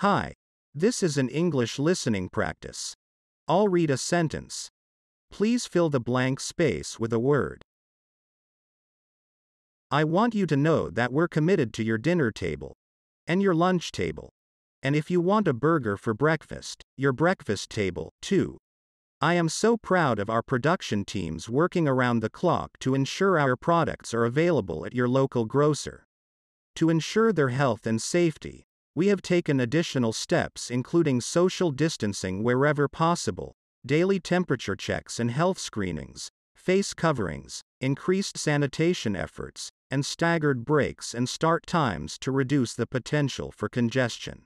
Hi. This is an English listening practice. I'll read a sentence. Please fill the blank space with a word. I want you to know that we're committed to your dinner table and your lunch table. And if you want a burger for breakfast, your breakfast table, too. I am so proud of our production teams working around the clock to ensure our products are available at your local grocer. To ensure their health and safety, we have taken additional steps including social distancing wherever possible, daily temperature checks and health screenings, face coverings, increased sanitation efforts, and staggered breaks and start times to reduce the potential for congestion.